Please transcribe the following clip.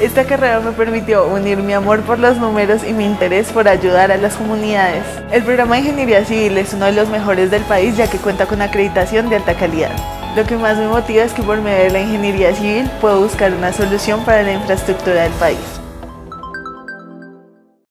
Esta carrera me permitió unir mi amor por los números y mi interés por ayudar a las comunidades. El programa de Ingeniería Civil es uno de los mejores del país ya que cuenta con acreditación de alta calidad. Lo que más me motiva es que por medio de la ingeniería civil puedo buscar una solución para la infraestructura del país.